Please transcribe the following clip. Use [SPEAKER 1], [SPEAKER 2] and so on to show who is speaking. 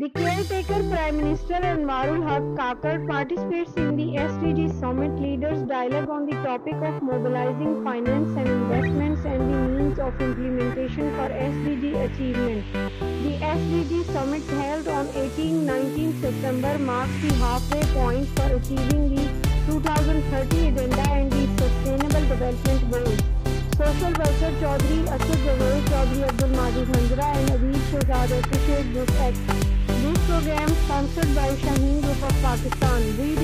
[SPEAKER 1] caretaker Prime Minister Anwaar-ul-Haq Kakar participates in the SDG Summit Leaders Dialogue on the topic of mobilizing finance and investments and the means of implementation for SDG achievement. The SDG Summit held on 18-19 September marks the halfway point for achieving the 2030 Agenda and the Sustainable Development Goals. Social Welfare Chaudhry Asad Javed Chaudhry Abdul Majid Hanjra and Adeel Shahzad appreciate this act. Program sponsored by Shaheen Group of Pakistan. We